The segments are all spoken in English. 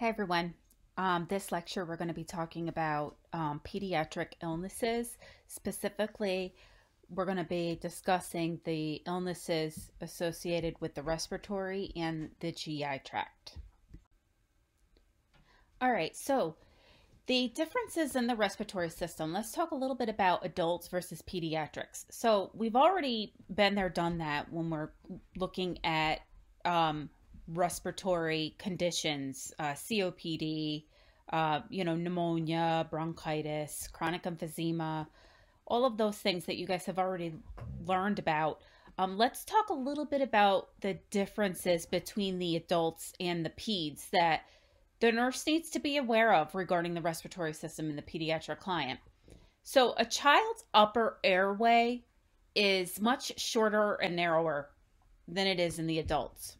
Hey everyone. Um, this lecture we're going to be talking about um, pediatric illnesses. Specifically, we're going to be discussing the illnesses associated with the respiratory and the GI tract. All right, so the differences in the respiratory system. Let's talk a little bit about adults versus pediatrics. So we've already been there, done that when we're looking at um, respiratory conditions, uh, COPD, uh, you know, pneumonia, bronchitis, chronic emphysema, all of those things that you guys have already learned about. Um, let's talk a little bit about the differences between the adults and the peds that the nurse needs to be aware of regarding the respiratory system in the pediatric client. So, a child's upper airway is much shorter and narrower than it is in the adults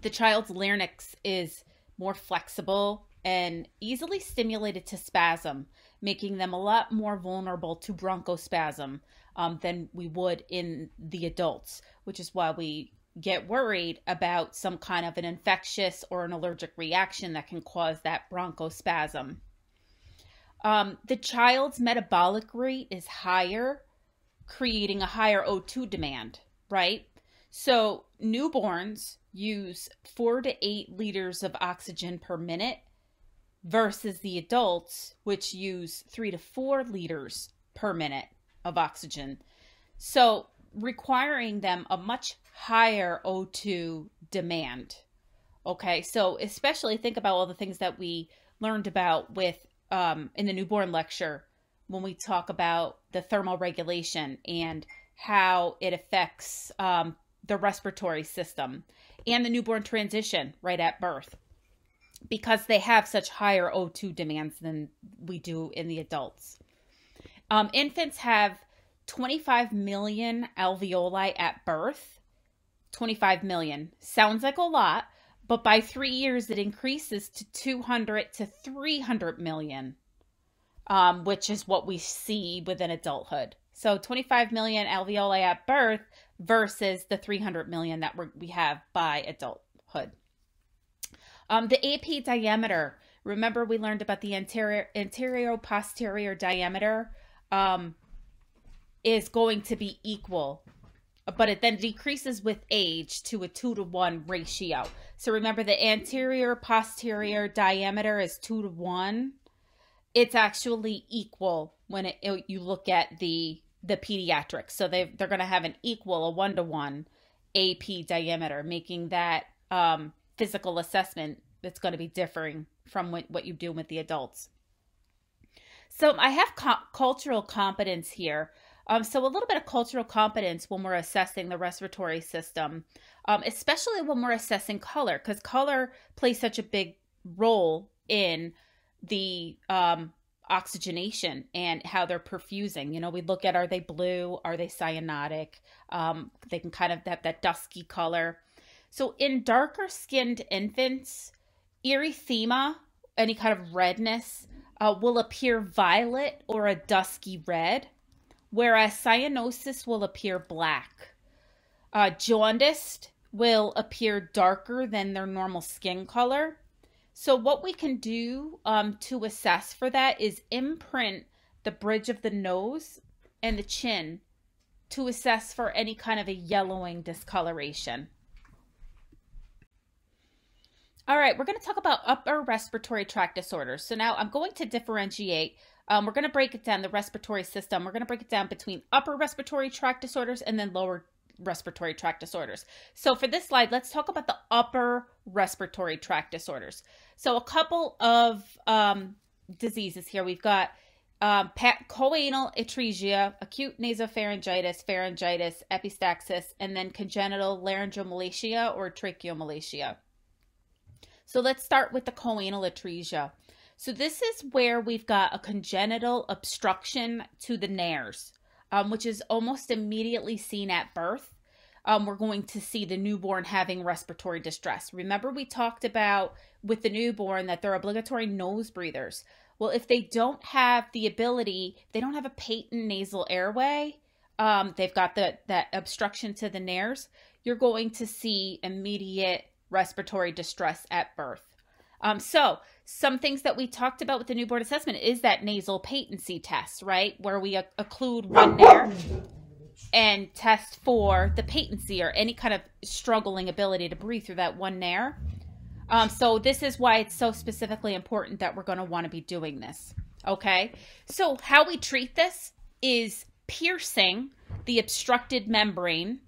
the child's larynx is more flexible and easily stimulated to spasm, making them a lot more vulnerable to bronchospasm um, than we would in the adults, which is why we get worried about some kind of an infectious or an allergic reaction that can cause that bronchospasm. Um, the child's metabolic rate is higher, creating a higher O2 demand, right? So, newborns use four to eight liters of oxygen per minute versus the adults, which use three to four liters per minute of oxygen. So, requiring them a much higher O2 demand. Okay, so especially think about all the things that we learned about with um, in the newborn lecture when we talk about the thermal regulation and how it affects um, the respiratory system and the newborn transition right at birth because they have such higher O2 demands than we do in the adults. Um, infants have 25 million alveoli at birth. 25 million sounds like a lot, but by three years it increases to 200 to 300 million, um, which is what we see within adulthood. So 25 million alveoli at birth versus the 300 million that we have by adulthood. Um, the AP diameter. Remember, we learned about the anterior anterior posterior diameter um, is going to be equal, but it then decreases with age to a two to one ratio. So remember, the anterior posterior diameter is two to one. It's actually equal when it, it, you look at the the pediatrics. So they they're going to have an equal, a one to one AP diameter, making that um, physical assessment that's going to be differing from what, what you do with the adults. So I have co- cultural competence here. Um, so a little bit of cultural competence when we're assessing the respiratory system, um, especially when we're assessing color, because color plays such a big role in the um, oxygenation and how they're perfusing. You know, we look at are they blue, are they cyanotic? Um, they can kind of have that dusky color. So in darker skinned infants, erythema, any kind of redness, uh, will appear violet or a dusky red, whereas cyanosis will appear black. Uh, jaundiced will appear darker than their normal skin color so what we can do um, to assess for that is imprint the bridge of the nose and the chin to assess for any kind of a yellowing discoloration. All right, we're going to talk about upper respiratory tract disorders. So now I'm going to differentiate. Um, we're going to break it down, the respiratory system. We're going to break it down between upper respiratory tract disorders and then lower respiratory tract disorders. So for this slide, let's talk about the upper respiratory tract disorders. So a couple of um, diseases here. We've got um, choanal atresia, acute nasopharyngitis, pharyngitis, epistaxis, and then congenital laryngomalacia or tracheomalacia. So let's start with the choanal atresia. So this is where we've got a congenital obstruction to the nares um, which is almost immediately seen at birth. Um, we're going to see the newborn having respiratory distress. Remember, we talked about with the newborn that they're obligatory nose breathers. Well, if they don't have the ability, they don't have a patent nasal airway, um, they've got the, that obstruction to the nares, you're going to see immediate respiratory distress at birth. Um, so, some things that we talked about with the newborn assessment is that nasal patency test, right? Where we occlude one nair and test for the patency or any kind of struggling ability to breathe through that one nair. Um, so, this is why it's so specifically important that we're going to want to be doing this. Okay. So, how we treat this is piercing the obstructed membrane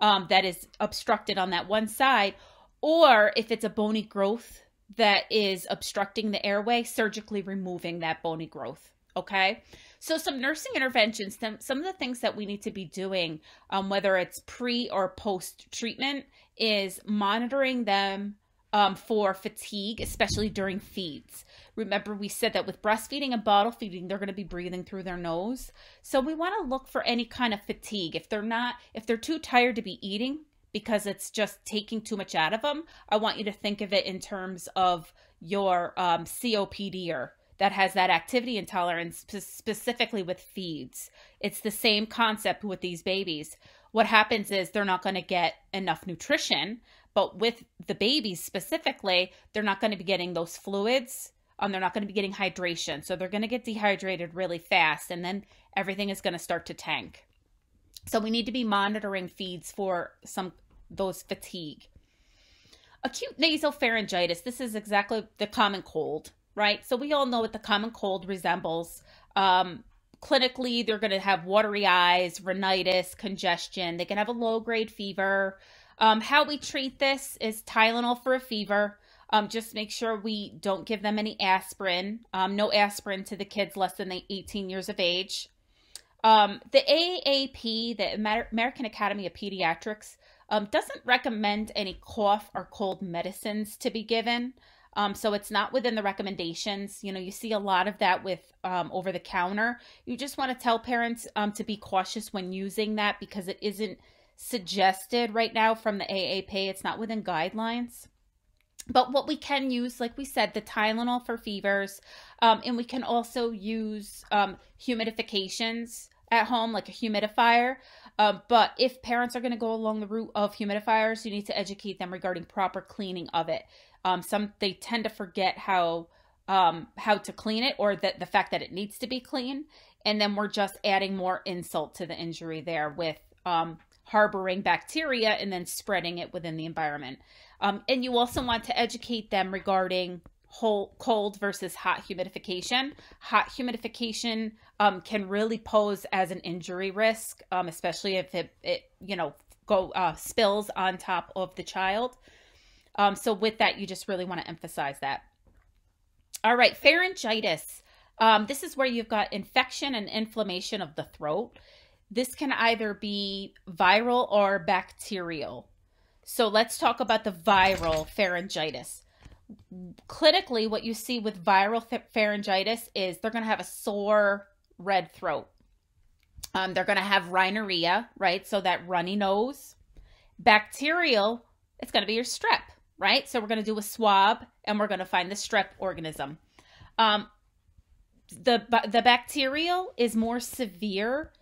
um, that is obstructed on that one side, or if it's a bony growth that is obstructing the airway, surgically removing that bony growth. Okay. So, some nursing interventions, some, some of the things that we need to be doing, um, whether it's pre or post treatment, is monitoring them um, for fatigue, especially during feeds. Remember, we said that with breastfeeding and bottle feeding, they're going to be breathing through their nose. So, we want to look for any kind of fatigue. If they're not, if they're too tired to be eating, because it's just taking too much out of them. I want you to think of it in terms of your um, COPD that has that activity intolerance specifically with feeds. It's the same concept with these babies. What happens is they're not going to get enough nutrition, but with the babies specifically, they're not going to be getting those fluids. Um, they're not going to be getting hydration. So they're going to get dehydrated really fast, and then everything is going to start to tank. So we need to be monitoring feeds for some those fatigue. Acute nasal pharyngitis. This is exactly the common cold, right? So we all know what the common cold resembles. Um, clinically, they're going to have watery eyes, rhinitis, congestion. They can have a low grade fever. Um, how we treat this is Tylenol for a fever. Um, just make sure we don't give them any aspirin. Um, no aspirin to the kids less than 18 years of age. Um, the AAP, the American Academy of Pediatrics, um, doesn't recommend any cough or cold medicines to be given. Um, so it's not within the recommendations. You know, you see a lot of that with um, over the counter. You just want to tell parents um, to be cautious when using that because it isn't suggested right now from the AAP. It's not within guidelines. But what we can use, like we said, the Tylenol for fevers, um, and we can also use um, humidifications at home, like a humidifier. Um, but if parents are going to go along the route of humidifiers, you need to educate them regarding proper cleaning of it. Um, some they tend to forget how um, how to clean it or that the fact that it needs to be clean, and then we're just adding more insult to the injury there with um, harboring bacteria and then spreading it within the environment. Um, and you also want to educate them regarding whole, cold versus hot humidification. Hot humidification um, can really pose as an injury risk, um, especially if it, it you know go uh, spills on top of the child. Um, so with that, you just really want to emphasize that. All right, pharyngitis. Um, this is where you've got infection and inflammation of the throat. This can either be viral or bacterial. So let's talk about the viral pharyngitis clinically, what you see with viral pharyngitis is they're going to have a sore red throat. Um, they're going to have rhinorrhea, right? So that runny nose. Bacterial, it's going to be your strep, right? So we're going to do a swab and we're going to find the strep organism. Um, the the bacterial is more severe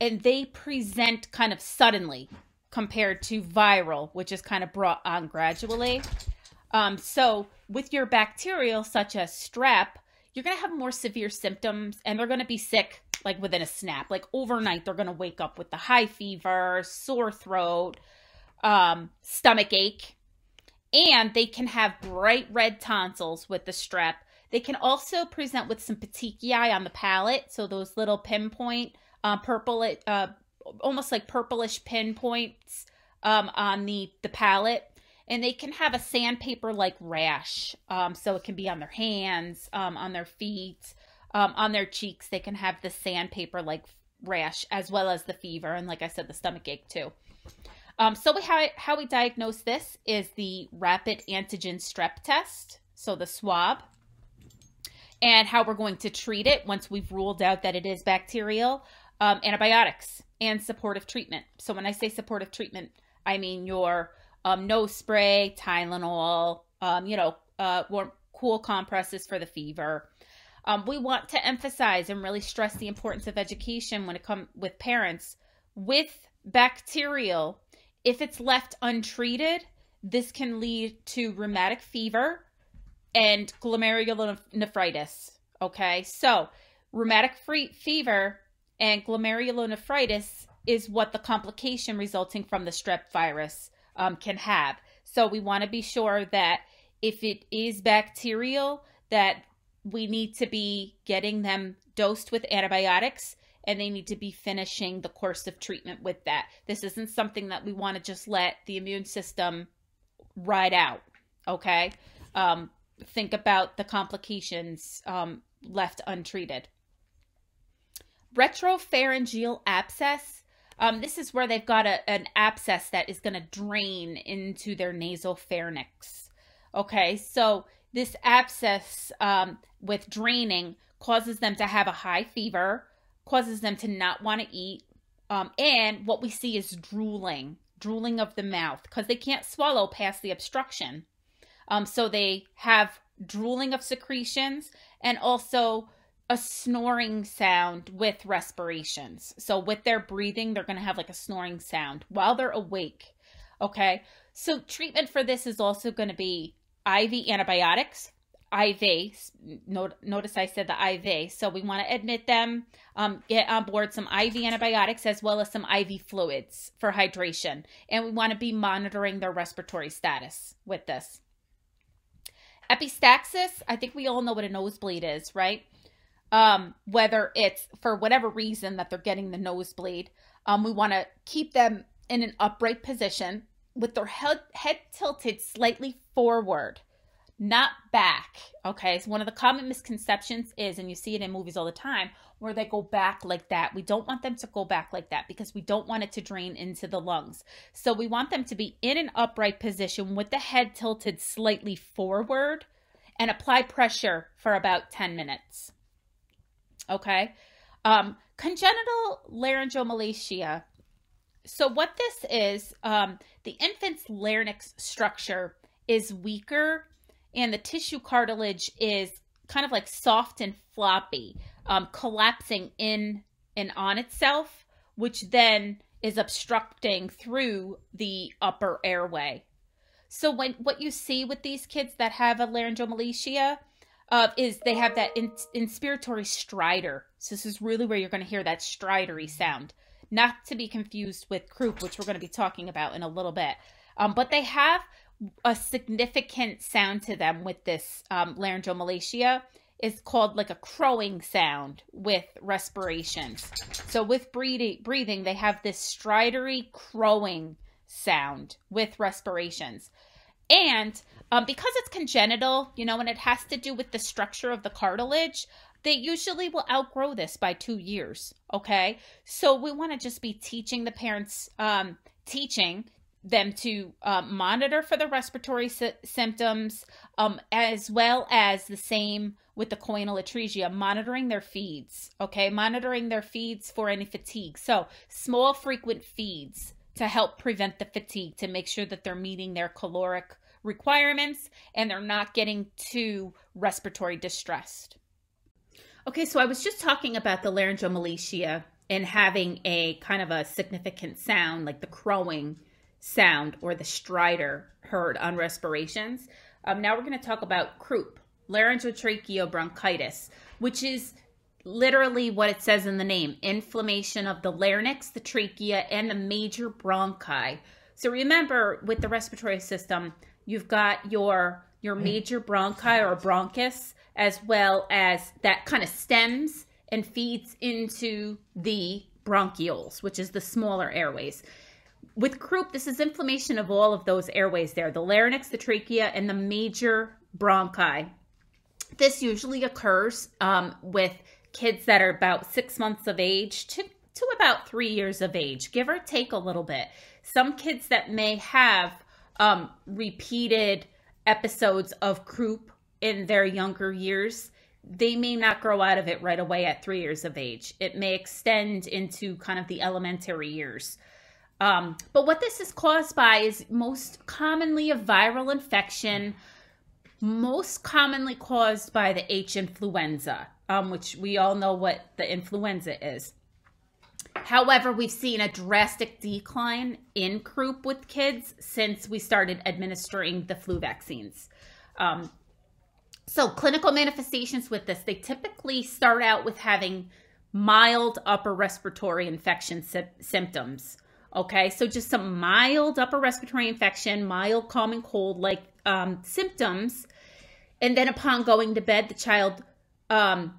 and they present kind of suddenly compared to viral, which is kind of brought on gradually. Um, so with your bacterial, such as strep, you're going to have more severe symptoms and they're going to be sick like within a snap. Like overnight, they're going to wake up with the high fever, sore throat, um, stomach ache, and they can have bright red tonsils with the strep. They can also present with some petechiae on the palate, so those little pinpoint, uh, purple, uh, almost like purplish pinpoints um, on the the palate and they can have a sandpaper like rash. Um, so it can be on their hands, um, on their feet, um, on their cheeks. They can have the sandpaper like rash as well as the fever. And like I said, the stomach ache too. Um, so we, how, how we diagnose this is the rapid antigen strep test. So the swab and how we're going to treat it once we've ruled out that it is bacterial, um, antibiotics and supportive treatment. So when I say supportive treatment, I mean your um, nose spray, Tylenol, um, you know, uh, warm, cool compresses for the fever. Um, we want to emphasize and really stress the importance of education when it comes with parents with bacterial. If it's left untreated, this can lead to rheumatic fever, and glomerulonephritis. Okay, so rheumatic fever and glomerulonephritis is what the complication resulting from the strep virus um, can have. So we want to be sure that if it is bacterial, that we need to be getting them dosed with antibiotics and they need to be finishing the course of treatment with that. This isn't something that we want to just let the immune system ride out. Okay. Um, think about the complications um, left untreated. Retropharyngeal abscess. Um, this is where they've got a, an abscess that is going to drain into their nasal pharynx. Okay, so this abscess um, with draining causes them to have a high fever, causes them to not want to eat, um, and what we see is drooling, drooling of the mouth because they can't swallow past the obstruction. Um, so they have drooling of secretions and also a snoring sound with respirations. So with their breathing, they're going to have like a snoring sound while they're awake. Okay. So treatment for this is also going to be IV antibiotics, IV. Notice I said the IV. So we want to admit them, um, get on board some IV antibiotics as well as some IV fluids for hydration. And we want to be monitoring their respiratory status with this. Epistaxis, I think we all know what a nosebleed is, right? Um, whether it's for whatever reason that they're getting the nosebleed, um, we want to keep them in an upright position with their head, head tilted slightly forward, not back. Okay, so one of the common misconceptions is, and you see it in movies all the time, where they go back like that. We don't want them to go back like that because we don't want it to drain into the lungs. So we want them to be in an upright position with the head tilted slightly forward and apply pressure for about 10 minutes. Okay. Um, congenital laryngomalacia. So, what this is, um, the infant's larynx structure is weaker and the tissue cartilage is kind of like soft and floppy, um, collapsing in and on itself, which then is obstructing through the upper airway. So when what you see with these kids that have a laryngomalacia uh, is they have that in, inspiratory stridor. So this is really where you're going to hear that stridery sound, not to be confused with croup, which we're going to be talking about in a little bit. Um, but they have a significant sound to them with this um, laryngomalacia is called like a crowing sound with respirations. So with breathing, breathing, they have this stridery crowing sound with respirations. And um, because it's congenital, you know, and it has to do with the structure of the cartilage, they usually will outgrow this by two years. Okay. So we want to just be teaching the parents, um, teaching them to um, monitor for the respiratory sy- symptoms, um, as well as the same with the choanal atresia, monitoring their feeds. Okay. Monitoring their feeds for any fatigue. So small, frequent feeds to help prevent the fatigue, to make sure that they're meeting their caloric requirements and they're not getting too respiratory distressed. Okay, so I was just talking about the laryngomalacia and having a kind of a significant sound like the crowing sound or the stridor heard on respirations. Um, now we're going to talk about croup, laryngotracheobronchitis, which is literally what it says in the name inflammation of the larynx, the trachea, and the major bronchi. So remember, with the respiratory system, you've got your your major bronchi or bronchus, as well as that kind of stems and feeds into the bronchioles, which is the smaller airways. With croup, this is inflammation of all of those airways there the larynx, the trachea, and the major bronchi. This usually occurs um, with kids that are about six months of age to, to about three years of age, give or take a little bit. Some kids that may have um, repeated episodes of croup in their younger years, they may not grow out of it right away at three years of age. It may extend into kind of the elementary years. Um, but what this is caused by is most commonly a viral infection, most commonly caused by the H influenza um, which we all know what the influenza is. However, we've seen a drastic decline in croup with kids since we started administering the flu vaccines. Um, So, clinical manifestations with this, they typically start out with having mild upper respiratory infection sy- symptoms. Okay, so just some mild upper respiratory infection, mild common cold like um, symptoms. And then upon going to bed, the child um,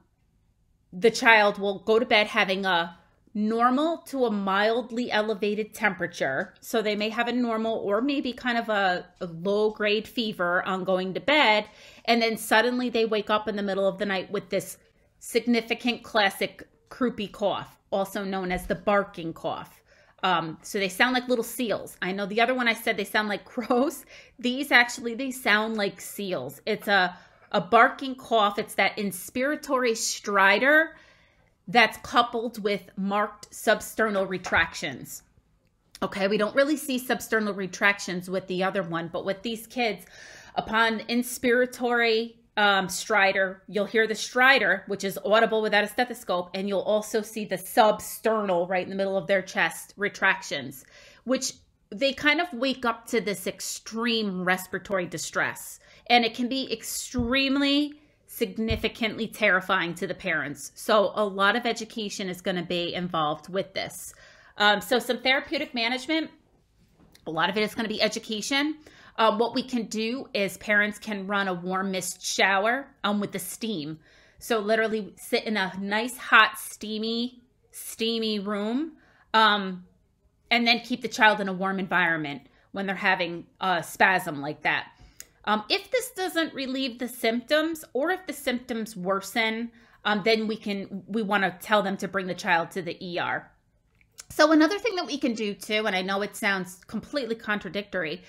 the child will go to bed having a normal to a mildly elevated temperature. So they may have a normal or maybe kind of a, a, low grade fever on going to bed. And then suddenly they wake up in the middle of the night with this significant classic croupy cough, also known as the barking cough. Um, so they sound like little seals. I know the other one I said they sound like crows. These actually they sound like seals. It's a a barking cough. It's that inspiratory stridor that's coupled with marked substernal retractions. Okay, we don't really see substernal retractions with the other one, but with these kids, upon inspiratory um, stridor, you'll hear the stridor, which is audible without a stethoscope, and you'll also see the substernal right in the middle of their chest retractions, which they kind of wake up to this extreme respiratory distress. And it can be extremely significantly terrifying to the parents. So, a lot of education is going to be involved with this. Um, so, some therapeutic management, a lot of it is going to be education. Um, what we can do is parents can run a warm mist shower um, with the steam. So, literally sit in a nice, hot, steamy, steamy room um, and then keep the child in a warm environment when they're having a spasm like that. Um, if this doesn't relieve the symptoms or if the symptoms worsen, um, then we can we want to tell them to bring the child to the ER. So another thing that we can do too, and I know it sounds completely contradictory,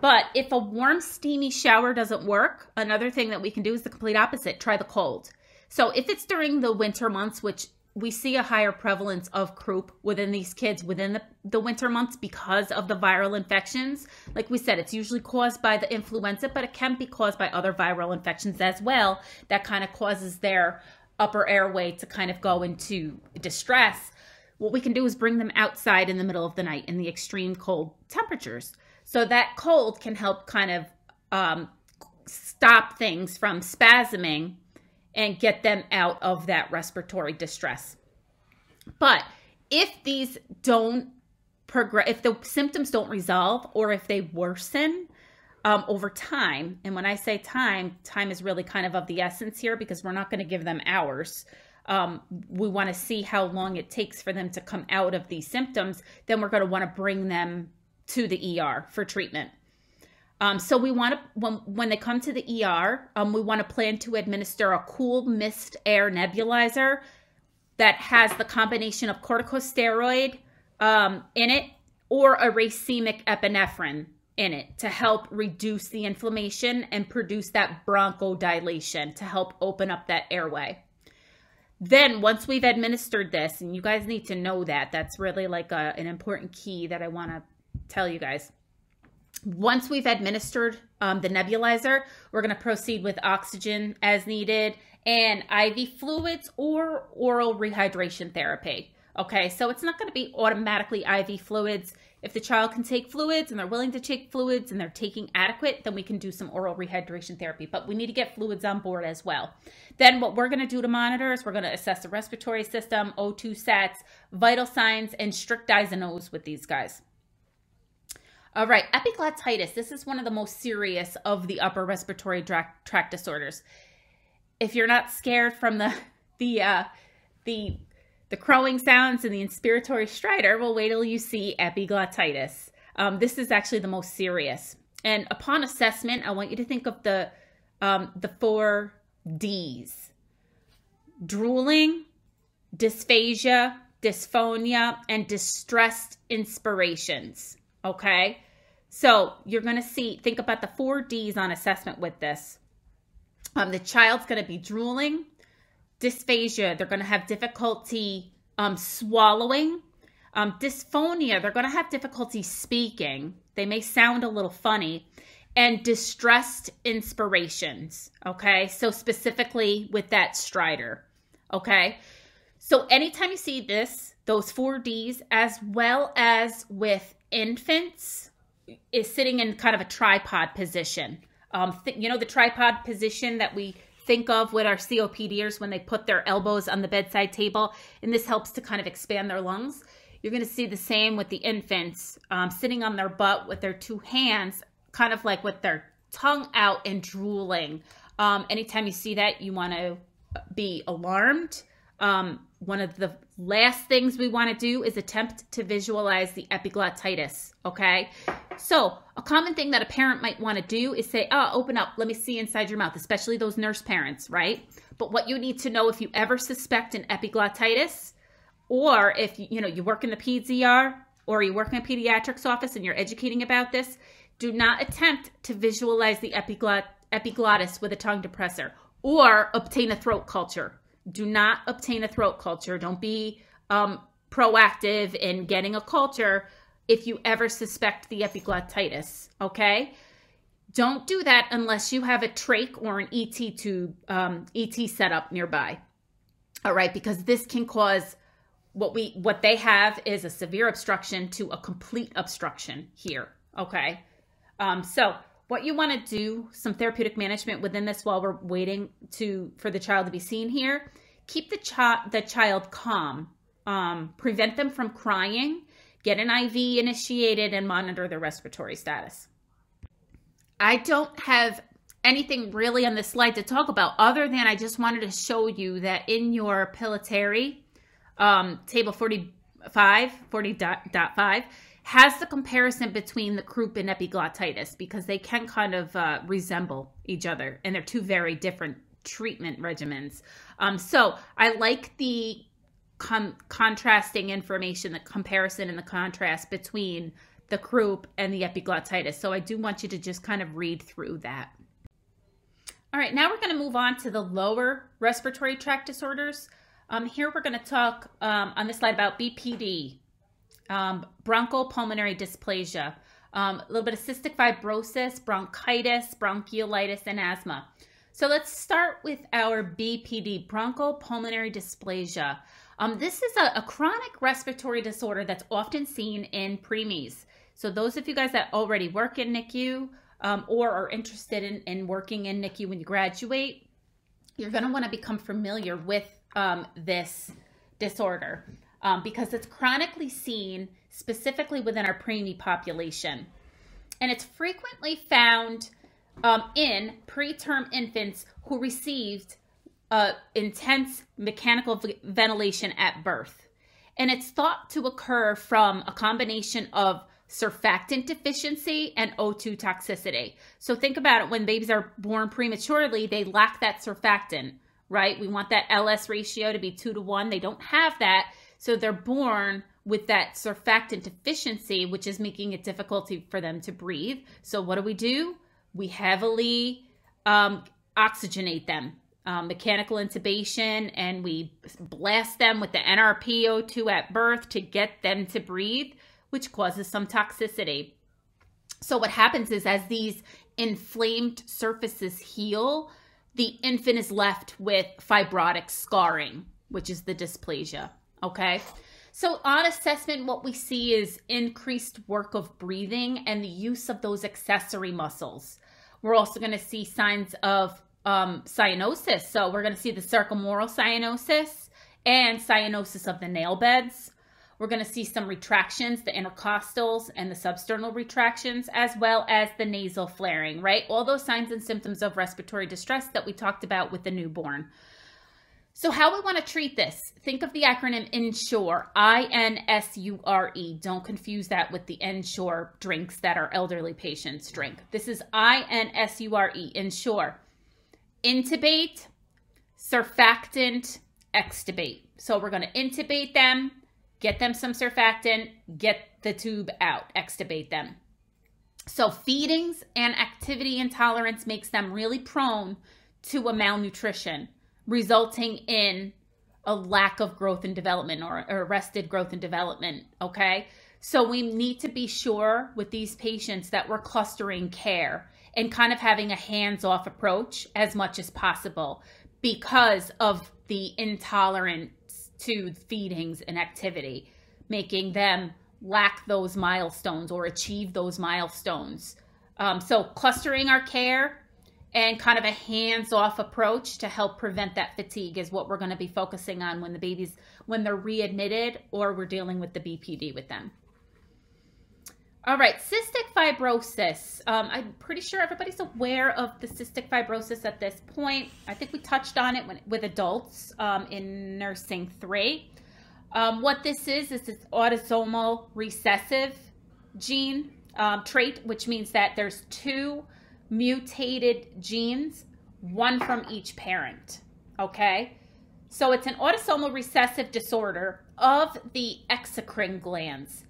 but if a warm steamy shower doesn't work, another thing that we can do is the complete opposite, try the cold. So if it's during the winter months, which we see a higher prevalence of croup within these kids within the, the winter months because of the viral infections. Like we said, it's usually caused by the influenza, but it can be caused by other viral infections as well that kind of causes their upper airway to kind of go into distress. What we can do is bring them outside in the middle of the night in the extreme cold temperatures. So that cold can help kind of um, stop things from spasming and get them out of that respiratory distress. But if these don't progress, if the symptoms don't resolve or if they worsen um, over time, and when I say time, time is really kind of of the essence here because we're not going to give them hours. Um, we want to see how long it takes for them to come out of these symptoms. Then we're going to want to bring them to the ER for treatment. Um, so we want to when when they come to the ER, um, we want to plan to administer a cool mist air nebulizer that has the combination of corticosteroid um, in it or a racemic epinephrine in it to help reduce the inflammation and produce that bronchodilation to help open up that airway. Then, once we've administered this, and you guys need to know that, that's really like a, an important key that I want to tell you guys once we've administered um, the nebulizer, we're going to proceed with oxygen as needed and IV fluids or oral rehydration therapy. Okay, so it's not going to be automatically IV fluids. If the child can take fluids and they're willing to take fluids and they're taking adequate, then we can do some oral rehydration therapy. But we need to get fluids on board as well. Then, what we're going to do to monitor is we're going to assess the respiratory system, O2 sats, vital signs, and strict I's and O's with these guys. All right, epiglottitis. This is one of the most serious of the upper respiratory tract, disorders. If you're not scared from the the uh, the the crowing sounds and the inspiratory stridor, well, wait till you see epiglottitis. Um, this is actually the most serious. And upon assessment, I want you to think of the um, the four D's: drooling, dysphagia, dysphonia, and distressed inspirations. Okay. So you're going to see, think about the four D's on assessment with this. Um, the child's going to be drooling, dysphagia, they're going to have difficulty um, swallowing. Um, dysphonia, they're going to have difficulty speaking. They may sound a little funny. And distressed inspirations. Okay. So specifically with that stridor. Okay. So anytime you see this, those four D's, as well as with infants is sitting in kind of a tripod position. Um, you know, the tripod position that we think of with our COPDers when they put their elbows on the bedside table, and this helps to kind of expand their lungs. You're going to see the same with the infants um, sitting on their butt with their two hands, kind of like with their tongue out and drooling. Um, anytime you see that, you want to be alarmed. Um, one of the last things we want to do is attempt to visualize the epiglottitis. Okay. So, a common thing that a parent might want to do is say, Oh, open up. Let me see inside your mouth, especially those nurse parents, right? But what you need to know if you ever suspect an epiglottitis, or if you know you work in the PEDS or you work in a pediatrics office and you're educating about this, do not attempt to visualize the epiglot- epiglottis with a tongue depressor or obtain a throat culture do not obtain a throat culture. Don't be um, proactive in getting a culture if you ever suspect the epiglottitis. Okay. Don't do that unless you have a trach or an ET tube, um, ET setup nearby. All right, because this can cause what we what they have is a severe obstruction to a complete obstruction here. Okay, um, so what you want to do, some therapeutic management within this while we're waiting to for the child to be seen here. Keep the child the child calm. Um, prevent them from crying. Get an IV initiated and monitor their respiratory status. I don't have anything really on this slide to talk about other than I just wanted to show you that in your Pillitteri, um, table 45, 40.5, has the comparison between the croup and epiglottitis because they can kind of uh, resemble each other and they're two very different treatment regimens. Um, so I like the contrasting information, the comparison and the contrast between the croup and the epiglottitis. So I do want you to just kind of read through that. All right, now we're going to move on to the lower respiratory tract disorders. Um, here we're going to talk um, on this slide about BPD, um, bronchopulmonary dysplasia, um, a little bit of cystic fibrosis, bronchitis, bronchiolitis, and asthma. So let's start with our BPD, bronchopulmonary dysplasia. Um, this is a, a, chronic respiratory disorder that's often seen in preemies. So those of you guys that already work in NICU um, or are interested in, in working in NICU when you graduate, you're going to want to become familiar with um, this disorder um, because it's chronically seen specifically within our preemie population. And it's frequently found um, in preterm infants who received uh, intense mechanical ventilation at birth. And it's thought to occur from a combination of surfactant deficiency and O2 toxicity. So think about it when babies are born prematurely, they lack that surfactant, right? We want that LS ratio to be two to one. They don't have that. So they're born with that surfactant deficiency, which is making it difficult for them to breathe. So what do we do? We heavily um, oxygenate them, um, mechanical intubation, and we blast them with the NRPO2 at birth to get them to breathe, which causes some toxicity. So, what happens is as these inflamed surfaces heal, the infant is left with fibrotic scarring, which is the dysplasia. Okay. So, on assessment, what we see is increased work of breathing and the use of those accessory muscles. We're also going to see signs of um, cyanosis. So, we're going to see the circummoral cyanosis and cyanosis of the nail beds. We're going to see some retractions, the intercostals and the substernal retractions, as well as the nasal flaring, right? All those signs and symptoms of respiratory distress that we talked about with the newborn. So, how we want to treat this? Think of the acronym INSURE, I N S U R E. Don't confuse that with the Ensure drinks that our elderly patients drink. This is I N S U R E, INSURE. Intubate, surfactant, extubate. So, we're going to intubate them, get them some surfactant, get the tube out, extubate them. So, feedings and activity intolerance makes them really prone to a malnutrition resulting in a lack of growth and development or arrested growth and development. Okay. So we need to be sure with these patients that we're clustering care and kind of having a hands off approach as much as possible because of the intolerance to feedings and activity, making them lack those milestones or achieve those milestones. Um, so clustering our care and kind of a hands-off approach to help prevent that fatigue is what we're going to be focusing on when the babies when they're readmitted or we're dealing with the BPD with them. All right, cystic fibrosis. Um, I'm pretty sure everybody's aware of the cystic fibrosis at this point. I think we touched on it when, with adults um, in nursing three. Um, what this is is this autosomal recessive gene um, trait, which means that there's two mutated genes, one from each parent. Okay? So it's an autosomal recessive disorder of the exocrine glands,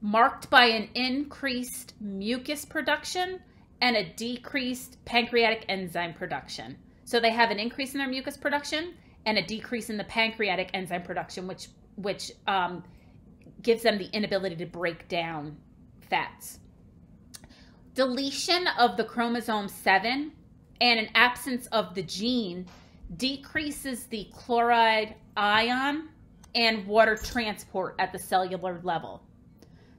marked by an increased mucus production and a decreased pancreatic enzyme production. So they have an increase in their mucus production and a decrease in the pancreatic enzyme production, which which um, gives them the inability to break down fats deletion of the chromosome 7 and an absence of the gene decreases the chloride ion and water transport at the cellular level.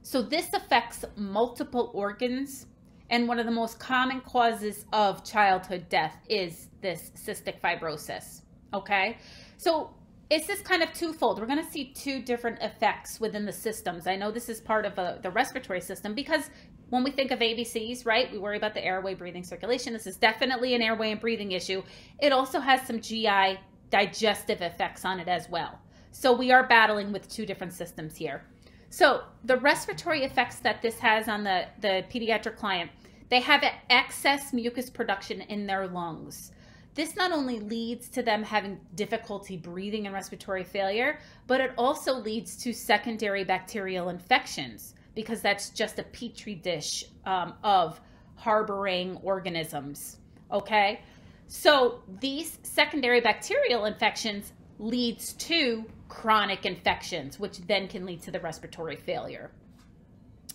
So this affects multiple organs and one of the most common causes of childhood death is this cystic fibrosis. Okay? So it's this kind of twofold. We're going to see two different effects within the systems. I know this is part of a, uh, the respiratory system because when we think of ABCs, right, we worry about the airway, breathing, circulation. This is definitely an airway and breathing issue. It also has some GI digestive effects on it as well. So we are battling with two different systems here. So the respiratory effects that this has on the, the pediatric client, they have excess mucus production in their lungs. This not only leads to them having difficulty breathing and respiratory failure, but it also leads to secondary bacterial infections because that's just a petri dish um, of harboring organisms. Okay, so these secondary bacterial infections leads to chronic infections, which then can lead to the respiratory failure.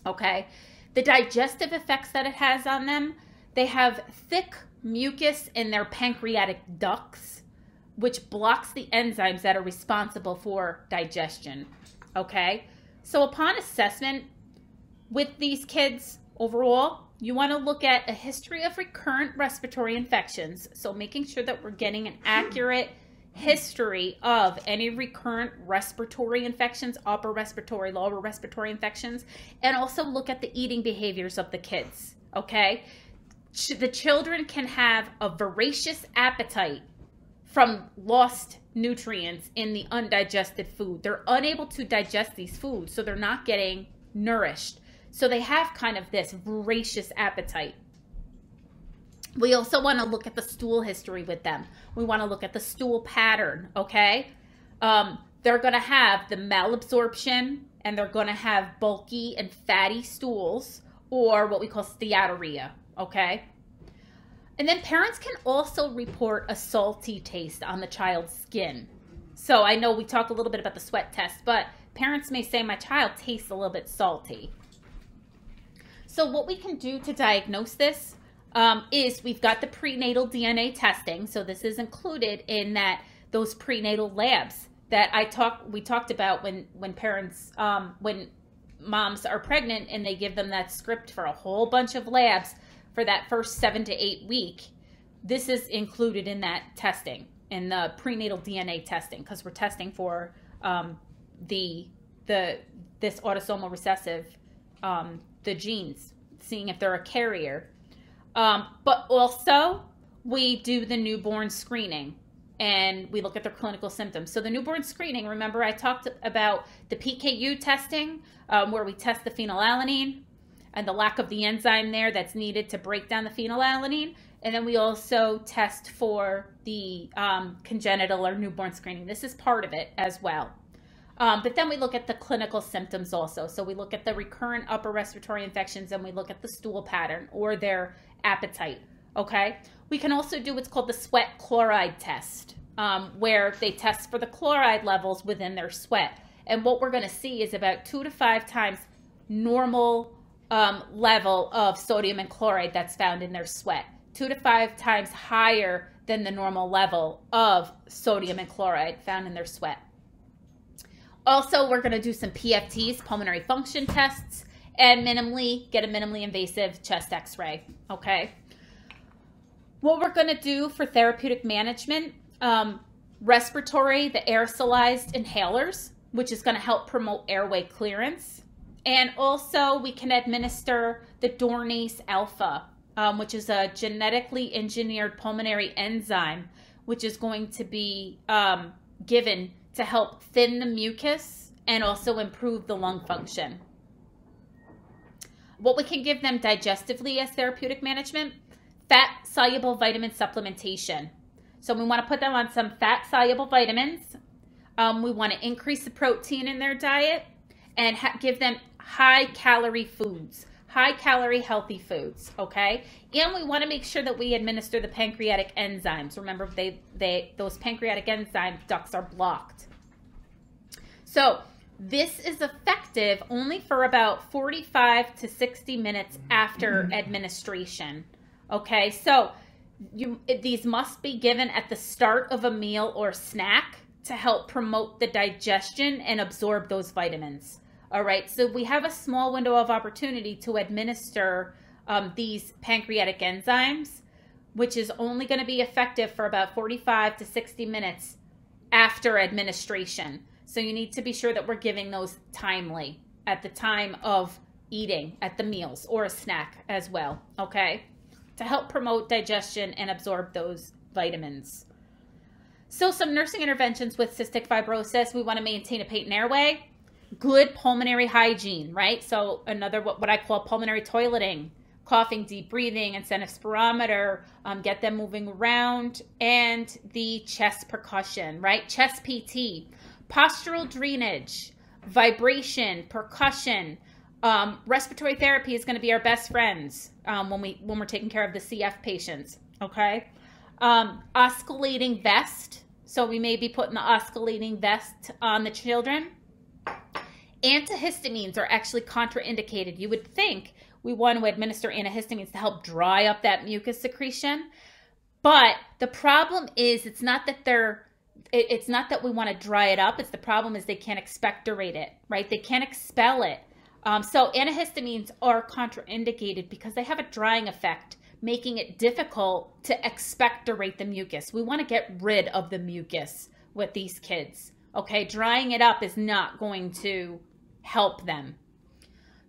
Okay, the digestive effects that it has on them, they have thick mucus in their pancreatic ducts, which blocks the enzymes that are responsible for digestion. Okay, so upon assessment, with these kids overall, you want to look at a history of recurrent respiratory infections. So, making sure that we're getting an accurate history of any recurrent respiratory infections, upper respiratory, lower respiratory infections, and also look at the eating behaviors of the kids. Okay? The children can have a voracious appetite from lost nutrients in the undigested food. They're unable to digest these foods, so they're not getting nourished. So they have kind of this voracious appetite. We also want to look at the stool history with them. We want to look at the stool pattern, okay? Um, they're going to have the malabsorption and they're going to have bulky and fatty stools or what we call steatorrhea, okay? And then parents can also report a salty taste on the child's skin. So I know we talked a little bit about the sweat test, but parents may say my child tastes a little bit salty. So what we can do to diagnose this um, is we've got the prenatal DNA testing. So this is included in that those prenatal labs that I talked we talked about when when parents um, when moms are pregnant and they give them that script for a whole bunch of labs for that first seven to eight week. This is included in that testing in the prenatal DNA testing because we're testing for um, the the this autosomal recessive um, the genes, seeing if they're a carrier. Um, but also, we do the newborn screening and we look at their clinical symptoms. So, the newborn screening, remember I talked about the PKU testing, um, where we test the phenylalanine and the lack of the enzyme there that's needed to break down the phenylalanine. And then we also test for the um, congenital or newborn screening. This is part of it as well. Um, but then we look at the clinical symptoms also. So we look at the recurrent upper respiratory infections and we look at the stool pattern or their appetite. Okay. We can also do what's called the sweat chloride test, um, where they test for the chloride levels within their sweat. And what we're going to see is about two to five times normal um, level of sodium and chloride that's found in their sweat, two to five times higher than the normal level of sodium and chloride found in their sweat. Also, we're going to do some PFTs, pulmonary function tests, and minimally get a minimally invasive chest x-ray, okay? what we're going to do for therapeutic management, um, respiratory, the aerosolized inhalers, which is going to help promote airway clearance. And also, we can administer the Dornase alfa, um, which is a genetically engineered pulmonary enzyme, which is going to be um, given to help thin the mucus and also improve the lung function. What we can give them digestively as therapeutic management fat soluble vitamin supplementation. So we want to put them on some fat soluble vitamins. Um, we want to increase the protein in their diet and give them high calorie foods, high calorie healthy foods. Okay, and we want to make sure that we administer the pancreatic enzymes. Remember, they they those pancreatic enzyme ducts are blocked. So this is effective only for about 45 to 60 minutes after mm-hmm. administration. Okay, so you these must be given at the start of a meal or snack to help promote the digestion and absorb those vitamins. All right, so we have a small window of opportunity to administer um, these pancreatic enzymes, which is only going to be effective for about 45 to 60 minutes after administration. So you need to be sure that we're giving those timely at the time of eating at the meals or a snack as well. Okay to help promote digestion and absorb those vitamins. So, some nursing interventions with cystic fibrosis we want to maintain a patent airway, good pulmonary hygiene, right? So, another what, what I call pulmonary toileting, coughing, deep breathing, incentive spirometer, um, get them moving around, and the chest percussion, right? Chest PT, postural drainage, vibration, percussion, um, respiratory therapy is going to be our best friends um, when we when we're taking care of the CF patients. Okay, um, oscillating vest. So we may be putting the oscillating vest on the children. Antihistamines are actually contraindicated. You would think we want to administer antihistamines to help dry up that mucus secretion, but the problem is it's not that they're it's not that we want to dry it up. It's the problem is they can't expectorate it, right? They can't expel it. Um, so antihistamines are contraindicated because they have a drying effect, making it difficult to expectorate the mucus. We want to get rid of the mucus with these kids. Okay, drying it up is not going to help them.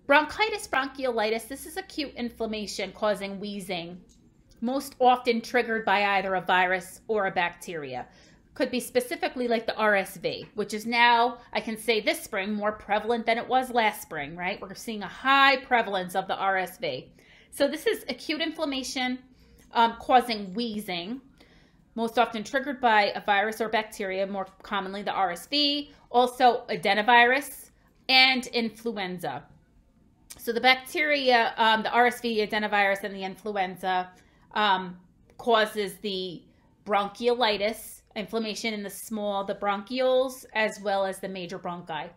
Bronchitis, bronchiolitis, this is acute inflammation causing wheezing, most often triggered by either a virus or a bacteria could be specifically like the RSV, which is now, I can say this spring, more prevalent than it was last spring, right? We're seeing a high prevalence of the RSV. So this is acute inflammation um, causing wheezing, most often triggered by a virus or bacteria, more commonly the RSV, also adenovirus, and influenza. So the bacteria, um, the RSV, adenovirus, and the influenza um, causes the bronchiolitis, inflammation in the small, the bronchioles, as well as the major bronchi.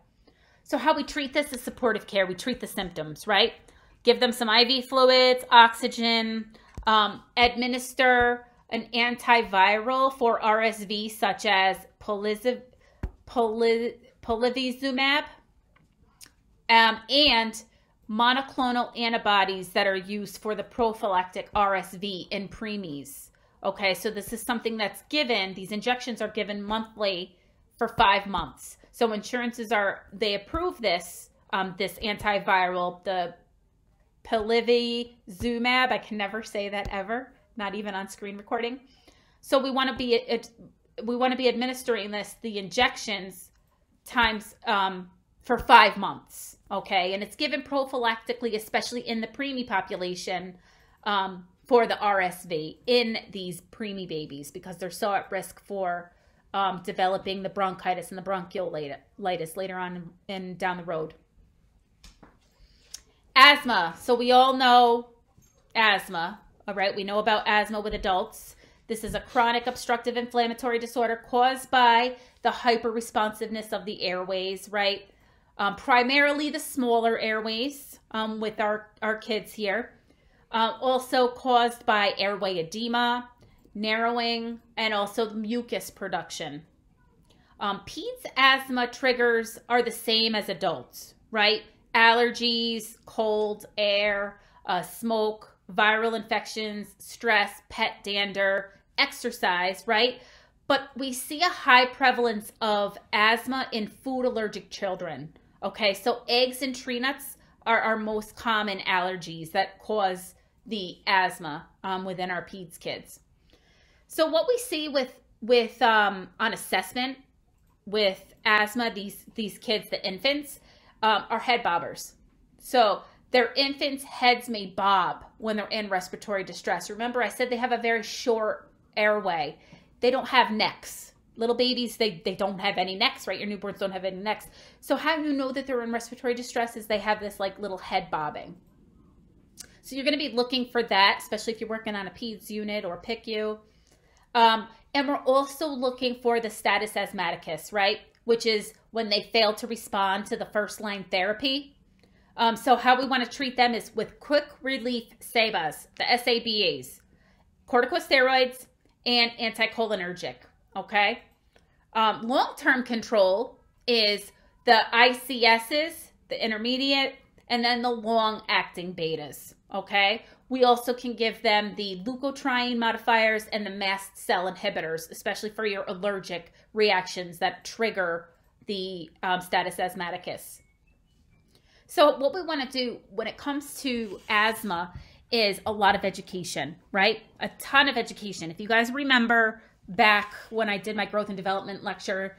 So, how we treat this is supportive care. We treat the symptoms, right? Give them some IV fluids, oxygen, um, administer an antiviral for RSV, such as poliziv- polivizumab, um, and monoclonal antibodies that are used for the prophylactic RSV in preemies. Okay, so this is something that's given, these injections are given monthly for five months. So insurances are, they approve this, um, this antiviral, the Pilivizumab. I can never say that ever, not even on screen recording. So we want to be, it, we want to be administering this, the injections times um, for five months. Okay, and it's given prophylactically, especially in the preemie population, um, for the RSV in these preemie babies because they're so at risk for um, developing the bronchitis and the bronchiolitis later on and down the road. Asthma. So we all know asthma. All right, we know about asthma with adults. This is a chronic obstructive inflammatory disorder caused by the hyperresponsiveness of the airways, right? Um, primarily the smaller airways um, with our, our kids here uh, also caused by airway edema, narrowing, and also mucus production. Um, asthma triggers are the same as adults, right? Allergies, cold air, uh, smoke, viral infections, stress, pet dander, exercise, right? But we see a high prevalence of asthma in food allergic children. Okay, so eggs and tree nuts are our most common allergies that cause the asthma um, within our peds kids. So what we see with with um, on assessment with asthma, these these kids, the infants, um, are head bobbers. So their infants' heads may bob when they're in respiratory distress. Remember, I said they have a very short airway. They don't have necks. Little babies, they, they don't have any necks, right? Your newborns don't have any necks. So how you know that they're in respiratory distress is they have this like little head bobbing. So you're going to be looking for that, especially if you're working on a PEDS unit or PICU. Um, and we're also looking for the status asthmaticus, right? Which is when they fail to respond to the first line therapy. Um, so how we want to treat them is with quick relief SABAs, the SABAs, corticosteroids, and anticholinergic. Okay. Um, long-term control is the ICSs, the intermediate, and then the long-acting betas. Okay. We also can give them the leukotriene modifiers and the mast cell inhibitors, especially for your allergic reactions that trigger the um, status asthmaticus. So, what we want to do when it comes to asthma is a lot of education, right? A ton of education. If you guys remember back when I did my growth and development lecture,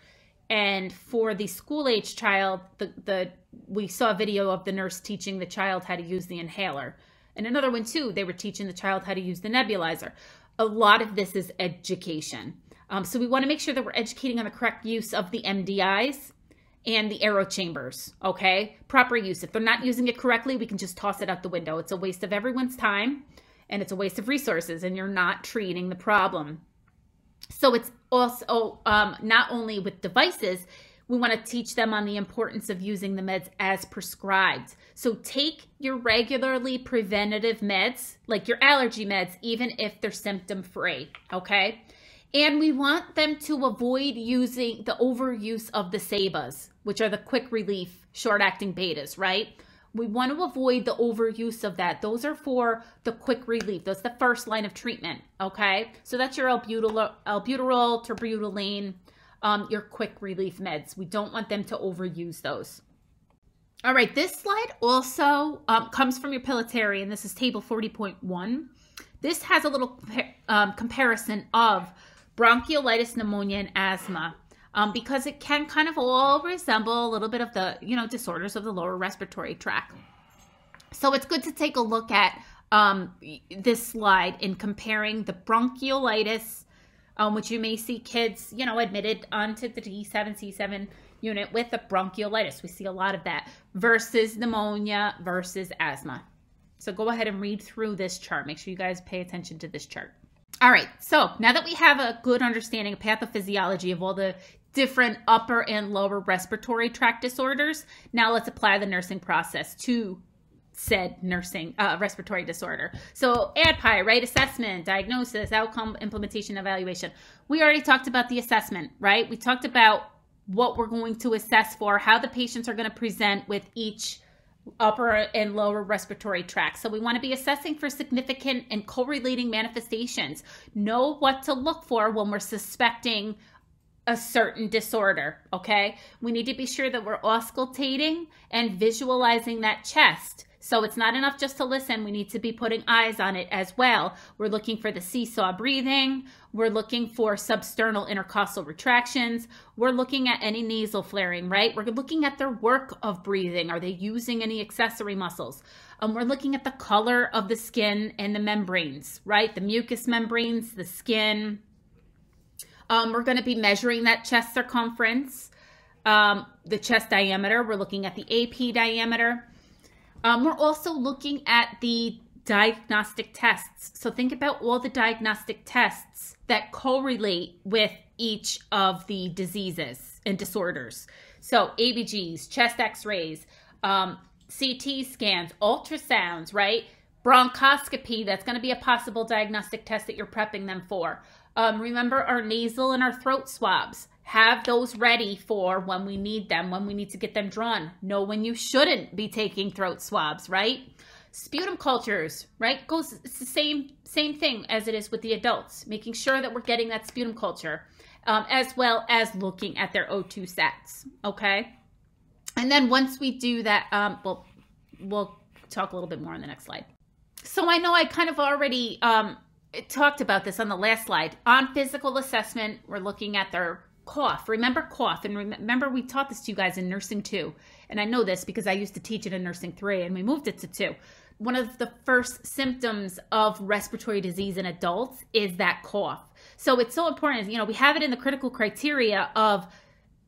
and for the school age child, the, the we saw a video of the nurse teaching the child how to use the inhaler. And another one too, they were teaching the child how to use the nebulizer. A lot of this is education. Um, so we want to make sure that we're educating on the correct use of the MDIs and the aero chambers. Okay, proper use. If they're not using it correctly, we can just toss it out the window. It's a waste of everyone's time and it's a waste of resources, and you're not treating the problem. So it's also um, not only with devices, we want to teach them on the importance of using the meds as prescribed. So take your regularly preventative meds, like your allergy meds, even if they're symptom free, okay? And we want them to avoid using the overuse of the SABAs, which are the quick relief short acting betas, right? We want to avoid the overuse of that. Those are for the quick relief. That's the first line of treatment, okay? So that's your albuterol, albuterol terbutaline, um, your quick relief meds. We don't want them to overuse those. All right, this slide also um, comes from your Pillitteri, and this is table 40.1. This has a little um, comparison of bronchiolitis, pneumonia, and asthma um, because it can kind of all resemble a little bit of the, you know, disorders of the lower respiratory tract. So it's good to take a look at um, this slide in comparing the bronchiolitis, um, which you may see kids, you know, admitted onto the D7, C7 unit with a bronchiolitis. We see a lot of that versus pneumonia versus asthma. So go ahead and read through this chart. Make sure you guys pay attention to this chart. All right, so now that we have a good understanding of pathophysiology of all the different upper and lower respiratory tract disorders, now let's apply the nursing process to said nursing uh, respiratory disorder. So ADPI, right? Assessment, diagnosis, outcome, implementation, evaluation. We already talked about the assessment, right? We talked about what we're going to assess for, how the patients are going to present with each upper and lower respiratory tract. So we want to be assessing for significant and correlating manifestations. Know what to look for when we're suspecting a certain disorder, okay? We need to be sure that we're auscultating and visualizing that chest. So it's not enough just to listen. We need to be putting eyes on it as well. We're looking for the seesaw breathing. We're looking for substernal intercostal retractions. We're looking at any nasal flaring, right? We're looking at their work of breathing. Are they using any accessory muscles? Um, we're looking at the color of the skin and the membranes, right? The mucous membranes, the skin. Um, we're going to be measuring that chest circumference, um, the chest diameter. We're looking at the AP diameter. Um, we're also looking at the diagnostic tests. So think about all the diagnostic tests that correlate with each of the diseases and disorders. So ABGs, chest x-rays, um, CT scans, ultrasounds, right? Bronchoscopy, that's going to be a possible diagnostic test that you're prepping them for. Um, remember our nasal and our throat swabs have those ready for when we need them, when we need to get them drawn. Know when you shouldn't be taking throat swabs, right? Sputum cultures, right? Goes it's the same same thing as it is with the adults, making sure that we're getting that sputum culture, um, as well as looking at their O2 sets, Okay, and then once we do that, um, well, we'll talk a little bit more on the next slide. So I know I kind of already um, talked about this on the last slide. On physical assessment, we're looking at their cough. Remember cough, and remember we taught this to you guys in nursing two, and I know this because I used to teach it in nursing three, and we moved it to two. One of the first symptoms of respiratory disease in adults is that cough. So it's so important. You know, we have it in the critical criteria of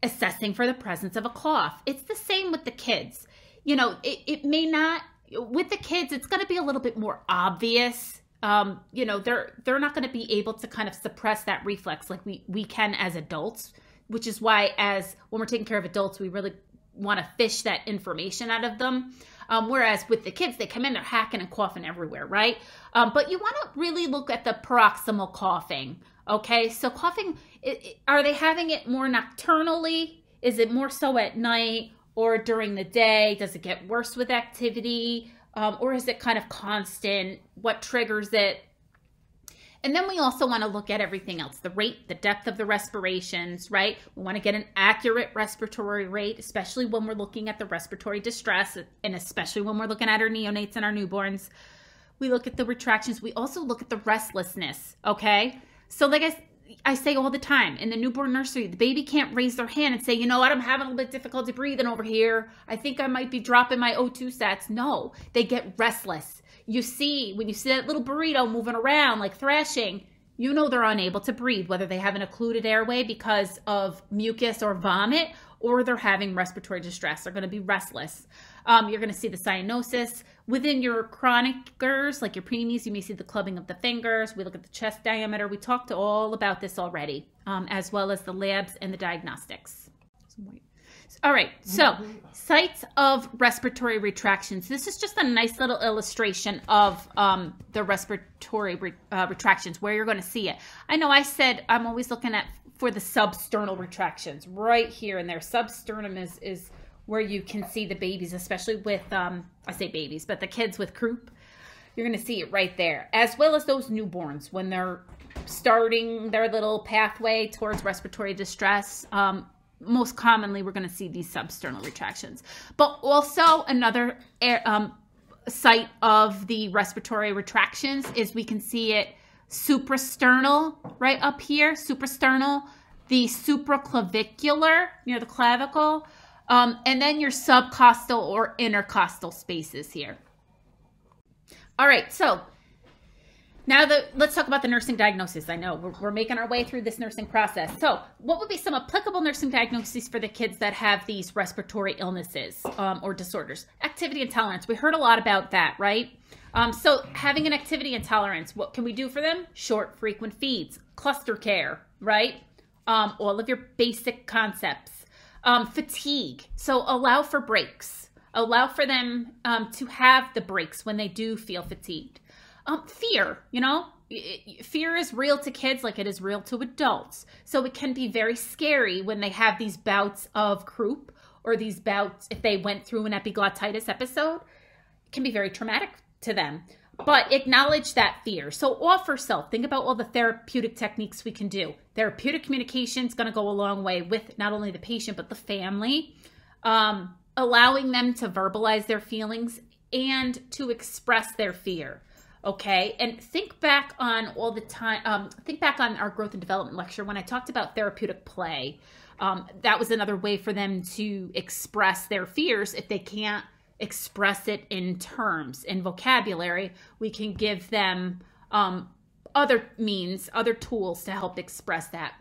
assessing for the presence of a cough. It's the same with the kids. You know, it, it may not with the kids, it's going to be a little bit more obvious. Um, you know, they're they're not going to be able to kind of suppress that reflex like we we can as adults, which is why as when we're taking care of adults, we really want to fish that information out of them. Um, whereas with the kids, they come in, they're hacking and coughing everywhere, right? Um, but you want to really look at the proximal coughing. Okay, so coughing, it, it, are they having it more nocturnally? Is it more so at night? or during the day? Does it get worse with activity? Um, or is it kind of constant? What triggers it? And then we also want to look at everything else the rate, the depth of the respirations, right? We want to get an accurate respiratory rate, especially when we're looking at the respiratory distress, and especially when we're looking at our neonates and our newborns. We look at the retractions. We also look at the restlessness, okay? So, like I I say all the time in the newborn nursery, the baby can't raise their hand and say, you know what, I'm having a little bit difficulty breathing over here. I think I might be dropping my O2 sats. No, they get restless. You see, when you see that little burrito moving around like thrashing, you know they're unable to breathe, whether they have an occluded airway because of mucus or vomit, or they're having respiratory distress. They're going to be restless. Um, you're going to see the cyanosis. Within your chronicers, like your preemies, you may see the clubbing of the fingers. We look at the chest diameter. We talked all about this already, um, as well as the labs and the diagnostics. All right, so sites of respiratory retractions. This is just a nice little illustration of um, the respiratory re- uh, retractions, where you're going to see it. I know I said I'm always looking at for the substernal retractions right here, and their substernum is is where you can see the babies, especially with, um, I say babies, but the kids with croup. You're going to see it right there, as well as those newborns when they're starting their little pathway towards respiratory distress. Um, most commonly, we're going to see these substernal retractions. But also, another um, site of the respiratory retractions is we can see it suprasternal right up here, suprasternal, the supraclavicular near the clavicle, um, and then your subcostal or intercostal spaces here. All right, so now the, let's talk about the nursing diagnosis. I know we're, we're, making our way through this nursing process. So what would be some applicable nursing diagnoses for the kids that have these respiratory illnesses um, or disorders? Activity intolerance. We heard a lot about that, right? Um, so having an activity intolerance, what can we do for them? Short, frequent feeds, cluster care, right? Um, all of your basic concepts. Um, fatigue. So allow for breaks. Allow for them um, to have the breaks when they do feel fatigued. Um, fear, you know, fear is real to kids like it is real to adults. So it can be very scary when they have these bouts of croup or these bouts, if they went through an epiglottitis episode, it can be very traumatic to them but acknowledge that fear. So offer self. Think about all the therapeutic techniques we can do. Therapeutic communication is going to go a long way with not only the patient but the family, um, allowing them to verbalize their feelings and to express their fear. Okay, and think back on all the time. Um, think back on our growth and development lecture when I talked about therapeutic play. Um, that was another way for them to express their fears if they can't express it in terms, in vocabulary, we can give them um, other means, other tools to help express that.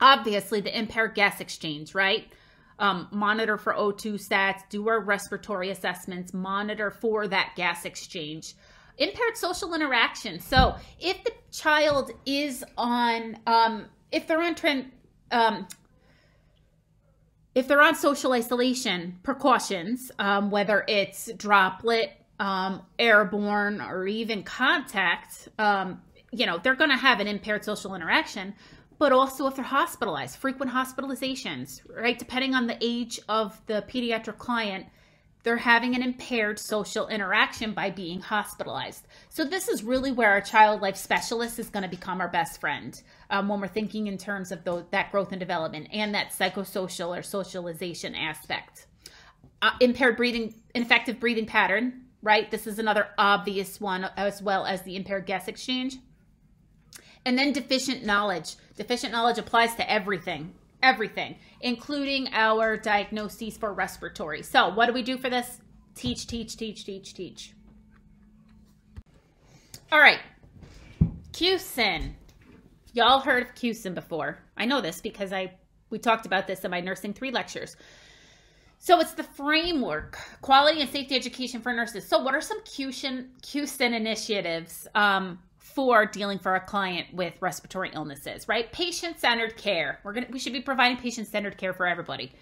Obviously, the impaired gas exchange, right? Um, monitor for O2 stats, do our respiratory assessments, monitor for that gas exchange. Impaired social interaction. So, if the child is on, um, if they're on trend, um, if they're on social isolation precautions, um, whether it's droplet, um, airborne, or even contact, um, you know, they're going to have an impaired social interaction. But also if they're hospitalized, frequent hospitalizations, right? Depending on the age of the pediatric client, they're having an impaired social interaction by being hospitalized. So, this is really where our child life specialist is going to become our best friend um, when we're thinking in terms of those, that growth and development and that psychosocial or socialization aspect. Uh, impaired breathing, ineffective breathing pattern, right? This is another obvious one, as well as the impaired gas exchange. And then deficient knowledge. Deficient knowledge applies to everything, everything, including our diagnoses for respiratory. So, what do we do for this? Teach, teach, teach, teach, teach. All right. QSEN. Y'all heard of QSEN before. I know this because I we talked about this in my nursing 3 lectures. So it's the framework, quality and safety education for nurses. So what are some QSEN, QSEN initiatives um, for dealing for a client with respiratory illnesses, right? Patient-centered care. We're gonna we should be providing patient-centered care for everybody,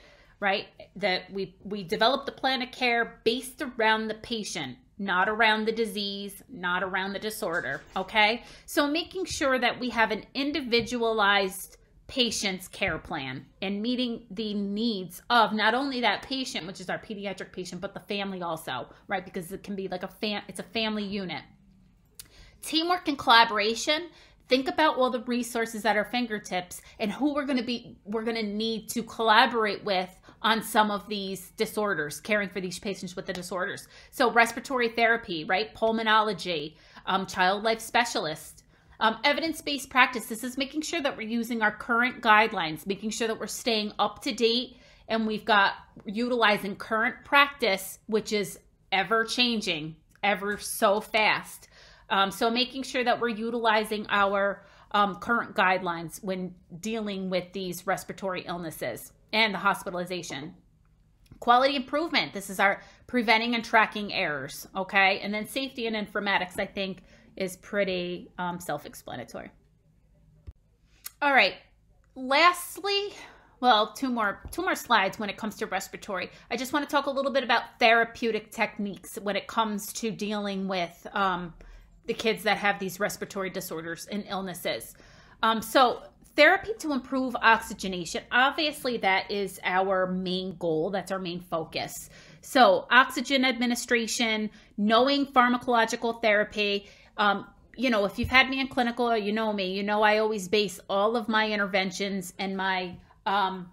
right? That we we develop the plan of care based around the patient, not around the disease, not around the disorder, okay? So making sure that we have an individualized patient's care plan and meeting the needs of not only that patient, which is our pediatric patient, but the family also, right? Because it can be like a fam it's a family unit teamwork and collaboration think about all the resources at our fingertips and who we're going to be we're going to need to collaborate with on some of these disorders caring for these patients with the disorders. So respiratory therapy right? Pulmonology um, child life specialist um, evidence-based practice. This is making sure that we're using our current guidelines making sure that we're staying up to date and we've got utilizing current practice which is ever changing ever so fast um, so making sure that we're utilizing our um, current guidelines when dealing with these respiratory illnesses and the hospitalization. Quality improvement. This is our preventing and tracking errors. Okay. And then safety and informatics, I think, is pretty um, self explanatory. All right. Lastly, well, two more two more slides when it comes to respiratory. I just want to talk a little bit about therapeutic techniques when it comes to dealing with um, the kids that have these respiratory disorders and illnesses. Um, so, therapy to improve oxygenation, obviously, that is our main goal, that's our main focus. So, oxygen administration, knowing pharmacological therapy. Um, you know, if you've had me in clinical, you know me, you know I always base all of my interventions and my um,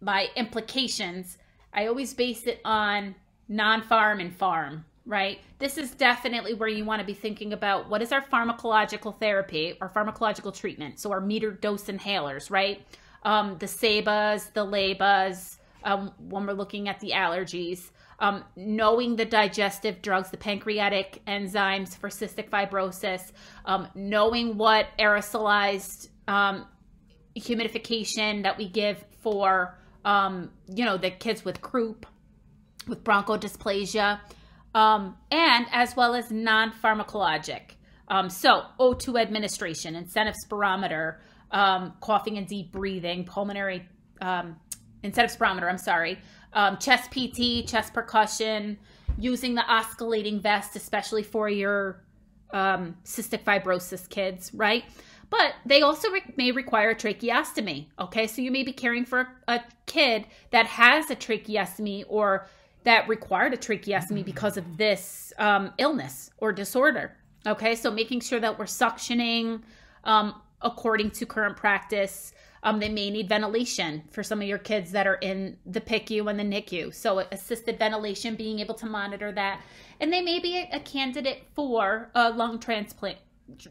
my implications. I always base it on non-pharm and pharm right? This is definitely where you want to be thinking about what is our pharmacological therapy, our pharmacological treatment. So our meter dose inhalers, right? Um, the SABAs, the LABAs, um, when we're looking at the allergies, um, knowing the digestive drugs, the pancreatic enzymes for cystic fibrosis, um, knowing what aerosolized um, humidification that we give for, um, you know, the kids with croup, with bronchodysplasia, um, and as well as non pharmacologic. Um, so, O2 administration, incentive spirometer, um, coughing and deep breathing, pulmonary um, incentive spirometer, I'm sorry, um, chest PT, chest percussion, using the oscillating vest, especially for your um, cystic fibrosis kids, right? But they also re- may require tracheostomy. Okay, so you may be caring for a kid that has a tracheostomy or that required a tracheostomy because of this um, illness or disorder. Okay, so making sure that we're suctioning um, according to current practice. Um, they may need ventilation for some of your kids that are in the PICU and the NICU. So assisted ventilation, being able to monitor that, and they may be a, a candidate for a lung transplant,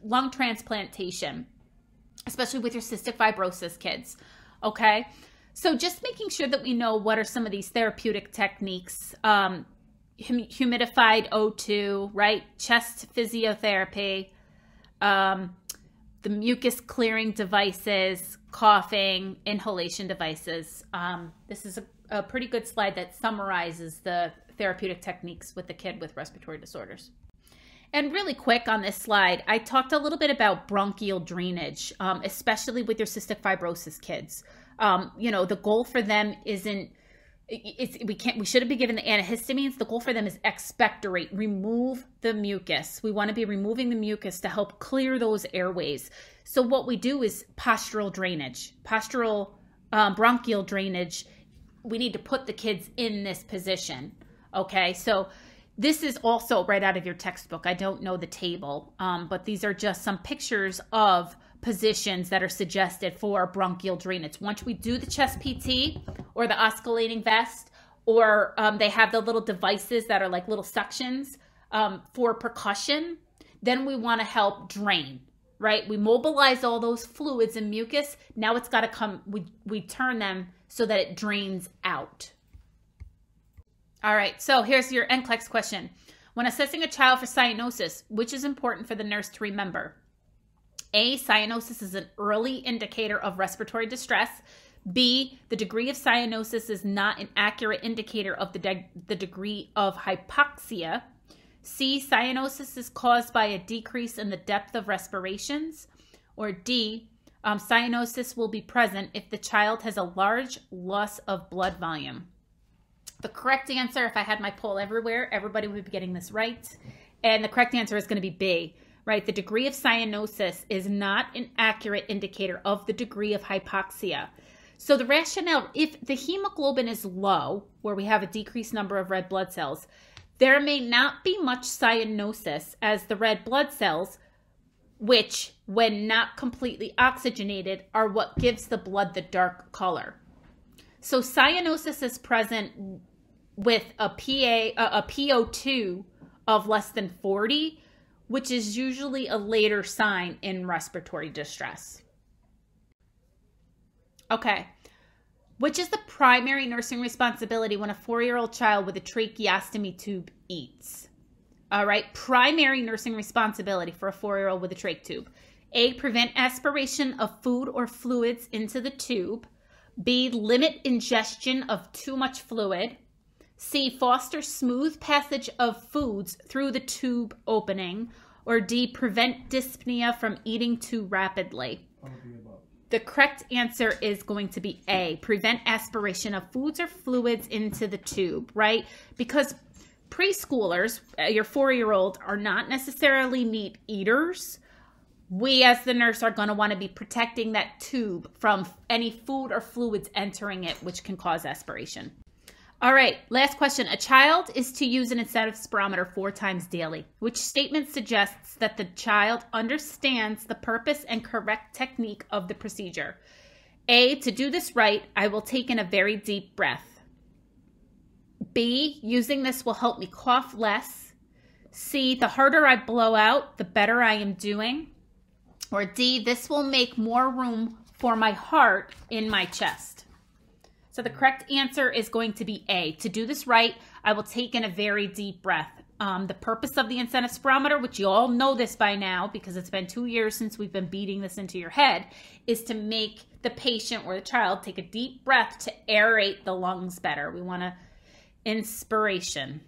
lung transplantation, especially with your cystic fibrosis kids. Okay. So just making sure that we know what are some of these therapeutic techniques. Um, hum- humidified O2, right? Chest physiotherapy, um, the mucus clearing devices, coughing, inhalation devices. Um, this is a, a pretty good slide that summarizes the therapeutic techniques with the kid with respiratory disorders. And really quick on this slide, I talked a little bit about bronchial drainage, um, especially with your cystic fibrosis kids um, you know, the goal for them isn't it's we can't we shouldn't be given the antihistamines. The goal for them is expectorate remove the mucus. We want to be removing the mucus to help clear those airways. So what we do is postural drainage postural um, bronchial drainage. We need to put the kids in this position Okay, so this is also right out of your textbook. I don't know the table, um, but these are just some pictures of positions that are suggested for bronchial drainage. Once we do the chest PT or the oscillating vest, or um, they have the little devices that are like little suctions um, for percussion, then we want to help drain, right? We mobilize all those fluids and mucus. Now it's got to come, we, we turn them so that it drains out. All right, so here's your NCLEX question. When assessing a child for cyanosis, which is important for the nurse to remember? A, cyanosis is an early indicator of respiratory distress. B, the degree of cyanosis is not an accurate indicator of the, de- the degree of hypoxia. C, cyanosis is caused by a decrease in the depth of respirations. Or D, um, cyanosis will be present if the child has a large loss of blood volume. The correct answer, if I had my poll everywhere, everybody would be getting this right. And the correct answer is going to be B right? The degree of cyanosis is not an accurate indicator of the degree of hypoxia. So the rationale, if the hemoglobin is low, where we have a decreased number of red blood cells, there may not be much cyanosis as the red blood cells, which, when not completely oxygenated, are what gives the blood the dark color. So cyanosis is present with a PA a PO2 of less than 40 which is usually a later sign in respiratory distress. Okay. Which is the primary nursing responsibility when a four year old child with a tracheostomy tube eats? All right. Primary nursing responsibility for a four year old with a trach tube. A. Prevent aspiration of food or fluids into the tube. B. Limit ingestion of too much fluid. C. Foster smooth passage of foods through the tube opening. Or D. Prevent dyspnea from eating too rapidly. The correct answer is going to be A. Prevent aspiration of foods or fluids into the tube, right? Because preschoolers, uh, your four year old, are not necessarily meat eaters. We, as the nurse, are going to want to be protecting that tube from any food or fluids entering it, which can cause aspiration. All right, last question. A child is to use an incentive spirometer four times daily. Which statement suggests that the child understands the purpose and correct technique of the procedure? A, to do this right, I will take in a very deep breath. B, using this will help me cough less. C, the harder I blow out, the better I am doing. Or D, this will make more room for my heart in my chest. So the correct answer is going to be A. To do this right, I will take in a very deep breath. Um, the purpose of the incentive spirometer, which you all know this by now because it's been two years since we've been beating this into your head, is to make the patient or the child take a deep breath to aerate the lungs better. We want to inspiration.